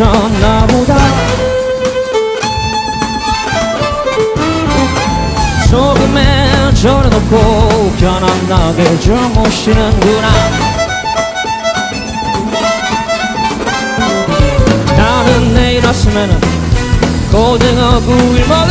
미쳤나 보다 소금에 절여놓고 편안하게 주무시는구나. 나는 내일 아침에는 고등어 구이 먹을